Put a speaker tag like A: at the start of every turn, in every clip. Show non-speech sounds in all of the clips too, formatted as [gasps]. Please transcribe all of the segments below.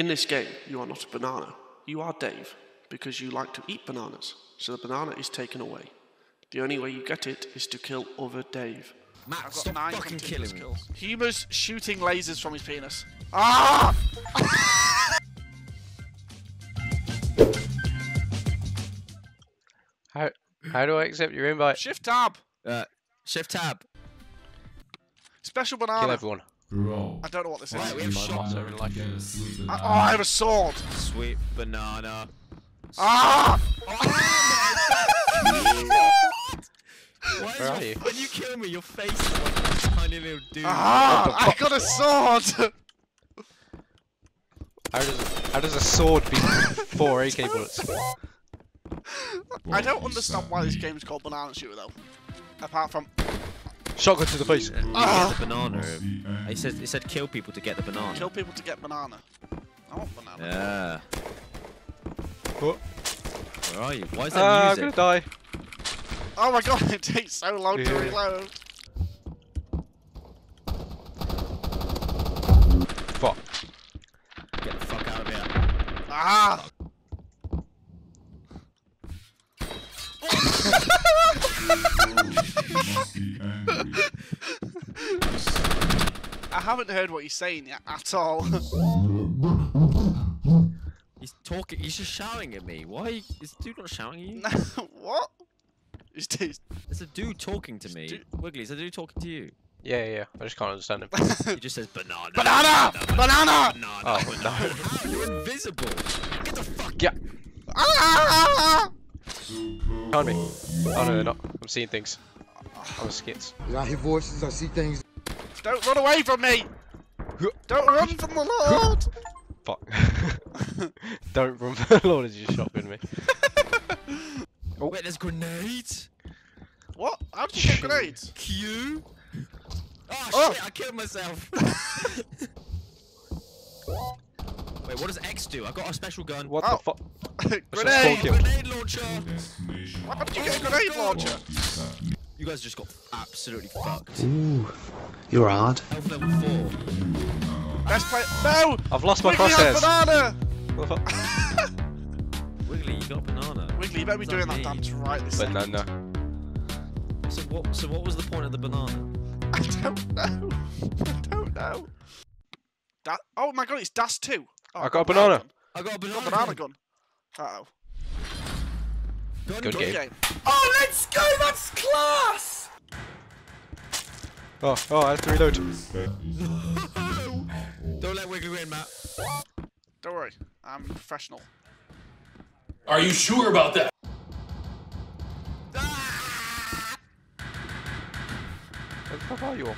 A: In this game, you are not a banana. You are Dave because you like to eat bananas. So the banana is taken away. The only way you get it is to kill other Dave.
B: Matt,
C: I've got
B: stop
C: nine
B: fucking
C: continuous
B: killing me.
C: kills. Humours shooting lasers from his penis. Ah! [laughs]
D: How how do I accept your invite?
C: Shift tab.
B: Uh, shift tab.
C: Special banana.
D: Kill
C: banana.
D: Everyone.
C: I don't know what this is.
B: Right, we have shots.
D: I like it.
C: I- oh, I have a sword.
B: Sweet banana.
C: Ah! [laughs]
B: Why is
D: Where are you?
B: When you kill me, your face is like a tiny little dude.
C: Ah! I got a sword. [laughs]
D: How does how does a sword beat four AK [laughs] bullets?
C: I don't understand why this game is called Banana Shooter though. Apart from
D: Shotgun to the face.
B: And you
C: Ah.
B: get the banana. He said, he said kill people to get the banana.
C: kill people to get banana. I want banana.
B: Yeah.
D: Oh,
B: Where are you? Why is
D: ah,
B: that
D: I'm gonna die.
C: Oh my god, [laughs] it takes so long to reload.
D: Fuck.
B: Get the fuck out of here.
C: Ah! [laughs] [laughs] I haven't heard what he's saying yet at all. [laughs]
B: He's talking. He's just shouting at me. Why? Is this dude not shouting at you? [laughs]
C: what? He's, he's,
B: There's a dude talking to me.
C: dude-
B: Wiggly, is a dude talking to you?
D: Yeah, yeah. I just can't understand him.
B: He just says banana.
C: banana! Banana!
B: Banana.
D: Oh,
B: banana.
D: no.
B: How? You're invisible. Get the fuck.
D: Yeah.
C: Ah!
D: Behind me. Oh no, they're not. I'm seeing things. I'm a skits.
E: I hear voices, I see things.
C: Don't run away from me! Don't run from the Lord! [laughs]
D: Fuck. [laughs] Don't run from the Lord as you shotgun me. [laughs]
B: Oh. Wait, there's grenades.
C: What? How did you get grenades?
B: Q. Oh,
C: Oh.
B: shit! I killed myself. Wait, what does X do? I got a special gun.
D: What
C: Oh.
D: the fuck?
C: grenade!
D: kill.
B: Grenade launcher.
C: How did you get a grenade launcher?
B: You guys just got absolutely fucked.
E: Ooh, you're hard.
B: Health level four.
C: Best play. No!
D: I've lost my
C: Wiggly has
D: crosshairs.
C: banana!
D: What the fuck?
B: Wiggly, you got a banana.
C: Wiggly, you better be doing
B: not
C: that
B: me.
C: dance right this second.
D: Banana.
B: So what? So what was the point of the banana? [laughs]
C: I don't know. I don't know. Da- oh my god, it's Dust 2. Oh,
D: I got a banana.
B: I got a banana.
C: Got a banana gun. Uh oh.
B: Gun,
D: Good game.
C: game.
B: Oh, let's go! That's class.
D: Oh, oh, I have to reload. [laughs]
B: Don't let Wiggly win, Matt.
C: Don't worry, I'm professional.
F: Are you sure about that?
D: Where the fuck are you all?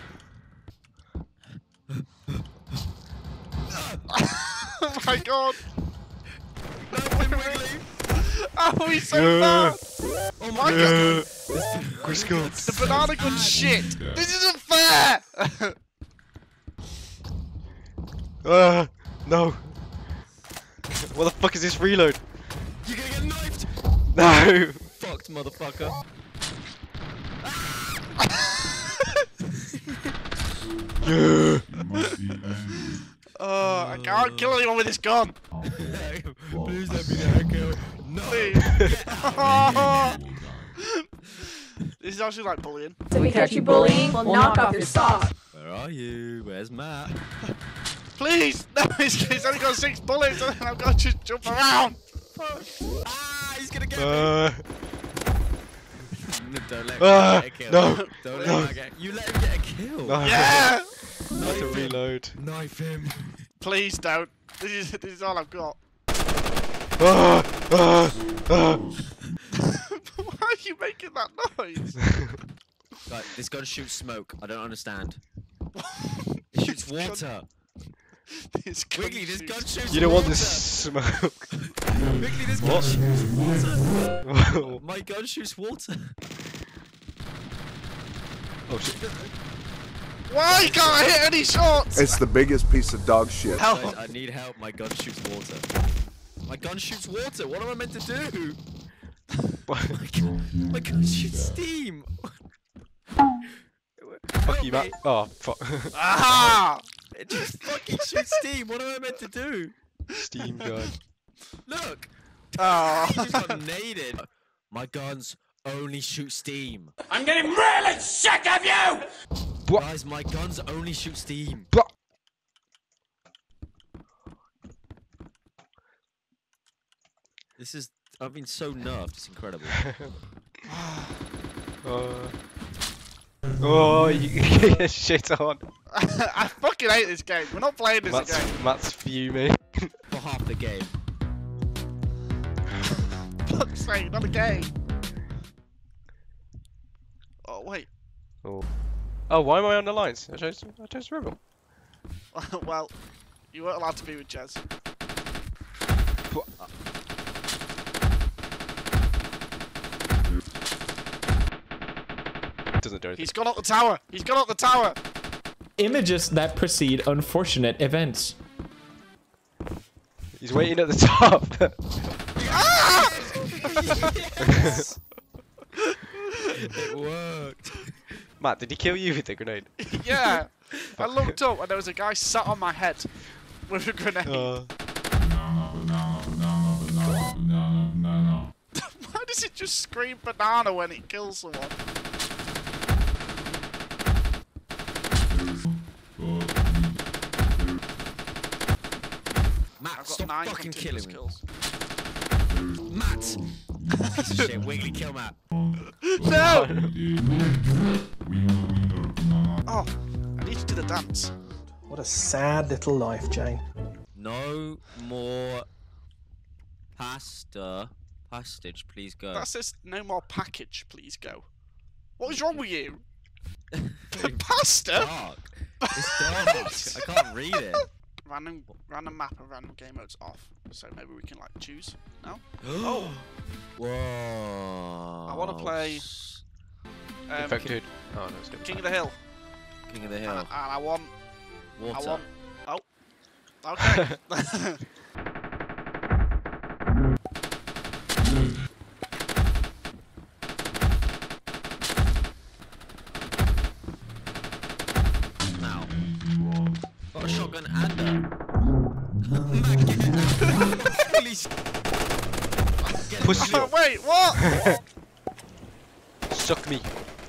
D: [laughs]
C: oh my god!
B: No, win, Wiggly.
C: Oh, he's so
D: Yeah.
C: fast!
B: Oh
C: my
D: Yeah. Chris go.
C: The banana gun shit! This isn't fair! [laughs]
D: Ah, no. [laughs] What the fuck is this reload?
B: You're gonna get knifed. [laughs]
D: No.
B: Fucked, motherfucker.
D: Yeah.
C: oh, I can't kill anyone with this gun!
B: Please let me get a kill. No.
C: Please. [laughs] this is actually like bullying.
G: So we catch you bullying, we'll knock off your socks.
B: Where are you? Where's Matt?
C: Please! [laughs] No, he's, he's only got six bullets and I've got to jump around!
B: Ah, he's gonna get me.
D: Uh, [laughs]
B: Don't let him get a kill.
D: no,
B: Don't let
D: no.
B: him get. You let him get a kill.
D: no.
C: Yeah!
D: I have to reload.
B: Knife him.
C: Please don't. This is, this is all I've got.
D: Ah, [laughs]
C: Why are you making that noise? [laughs]
B: Right, this gun shoots smoke. I don't understand. [laughs] It shoots water.
C: This gun
B: Wiggly, this gun
C: shoots-
B: shoots
D: You don't want
B: water.
D: this smoke.
B: Wiggly, this gun
D: What?
B: shoots water.
D: oh
B: My gun shoots water.
D: Oh shit.
C: Why can't I hit any shots?
H: It's the biggest piece of dog shit.
C: Help!
B: Guys, I need help. My gun shoots water. My gun shoots water. What am I meant to do? [laughs] My gun, my gun shoots steam. [laughs]
D: Fuck you, Matt. Oh, fuck. [laughs]
C: Aha!
B: It just fucking shoots steam. What am I meant to do?
D: Steam gun.
B: Look!
C: Oh.
B: He just got naded. My guns only shoot steam.
F: I'm getting really sick of you!
D: What?
B: Guys, my guns only shoot steam.
D: Blah.
B: This is. I've been so nerfed, it's incredible. [laughs]
D: Uh, oh. Oh, you get shit on. [laughs]
C: I fucking hate this game. We're not playing this
D: Matt's,
C: again.
D: Matt's fuming.
B: For half the game. [laughs]
C: Fuck's sake, not a game. Oh wait.
D: Oh. Oh, why am I on the lines? I chose, I chose Rebel.
C: well, you weren't allowed to be with Jez.
D: Doesn't do anything.
C: He's gone up the tower. He's gone up the tower.
I: Images that precede unfortunate events.
D: He's waiting at the top. Ah!
B: It worked.
D: Matt, did he kill you with the grenade?
C: yeah. [laughs] I looked up and there was a guy sat on my head with a grenade.
D: Uh, [laughs]
C: Why does it just scream banana when it kills someone? Nine
B: fucking
C: continuous
B: killing me.
C: kills.
B: Matt! Piece of shit, Wiggly, kill Matt.
C: No! Oh, I need to do the dance.
J: What a sad little life, Jane.
B: No more pasta. Pastage, please go.
C: That says no more package, please go. What is wrong with you? [laughs] Pasta?
B: dark. It's dark. I can't read it. [laughs]
C: Random random map and random game modes off. So maybe we can like choose. No? [gasps] oh,
B: Whoa.
C: I wanna play- um,
D: infected. Oh, no, it's good.
C: King of the Hill.
B: King of the
C: And,
B: Hill.
C: and I want
B: Water.
C: I want Oh. Okay. [laughs] [laughs]
B: out. Please. Get
D: Pussy.
C: oh, [laughs] wait, what?
D: Suck me.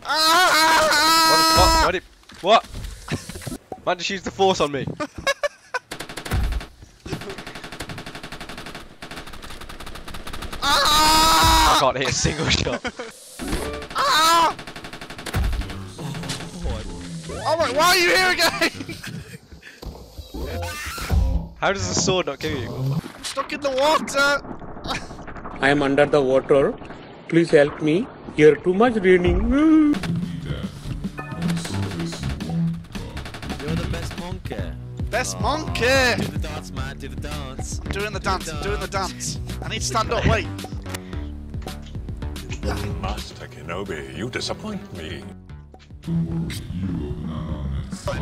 C: ah!
D: What? What? What? What? Man, just use the force on me. I
C: Ah!
D: can't hit a single [laughs] shot.
C: Ah! Oh my, why are you here again?
D: How does the sword not kill you?
C: I'm stuck in the water.
K: I am under the water. Please help me. Here too much raining. [laughs]
B: You're the best monkey.
C: Best oh.
B: Do
C: monkey.
B: the dance, man. Do the dance.
C: I'm doing the dance. I'm doing the dance. I need to stand up. Wait.
F: Master Kenobi, you disappoint me.
B: I'm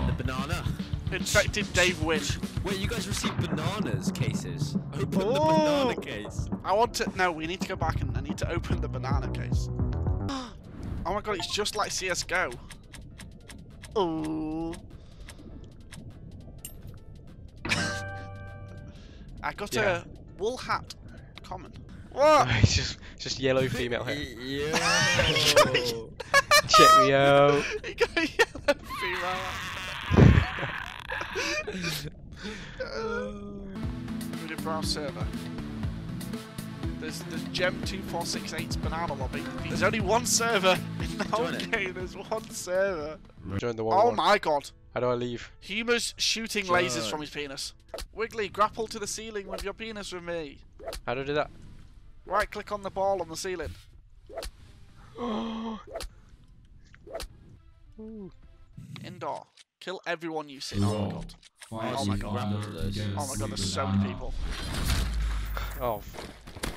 B: the banana.
C: Infected Dave Win.
B: Wait, you guys received bananas cases. Open the
C: Oh.
B: banana case.
C: I want to. No, we need to go back and I need to open the banana case. [gasps] Oh my god, it's just like CS:GO. Oh. [laughs] I got
D: Yeah.
C: a wool hat. Common. What? [laughs]
D: it's just, just yellow female hair. [laughs]
B: Yeah.
D: Check me out.
C: You got a yellow female. With a browse server. There's there's Gem two four six eight's banana lobby. There's only one server in the whole game. There's one server.
D: Join the one.
C: Oh
D: one.
C: my god.
D: How do I leave?
C: Humour's shooting lasers from his penis. Wiggly, grapple to the ceiling with your penis with me.
D: How do I do that?
C: Right click on the ball on the ceiling. [gasps] [gasps] Indoor. Kill everyone you see. Oh my god. Oh my god.
B: Grapple to those.
C: Oh my god, there's so many people.
D: Oh,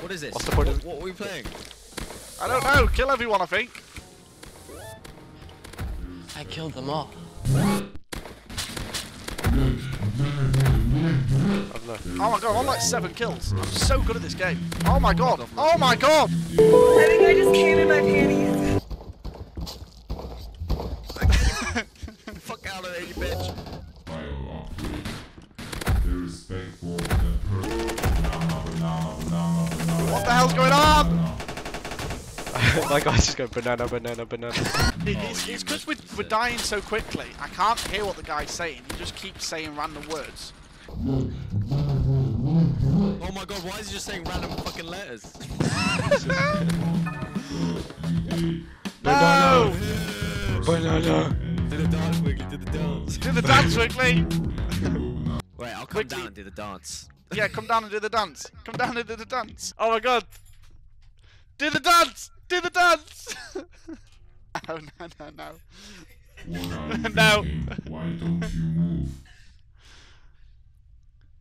B: What is this?
D: What's the point
B: what,
D: of-
B: what are we playing?
C: I don't know. Kill everyone, I think.
J: I killed them all.
D: I don't know.
C: Oh my god, I'm like seven kills. I'm so good at this game. Oh my god. Oh my god.
G: I think I just came in my panties. [laughs]
B: Fuck out of there, you bitch.
C: Hell's going on? [laughs]
D: My guy's just going banana, banana, banana.
C: It's it's because we're, we're dying so quickly. I can't hear what the guy's saying. He just keeps saying random words.
B: Oh my god, why is he just saying random fucking letters? [laughs]
C: No!
D: Banana.
B: Do the dance, Wiggly, do the dance.
C: Do the dance quickly.
B: Wait, I'll come
C: Quickly.
B: down and do the dance.
C: Yeah, come down and do the dance. Come down and do the dance. Oh my god. Do the dance! Do the dance! [laughs] oh no no no. [laughs] no.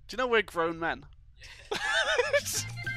C: Do you know we're grown men? [laughs]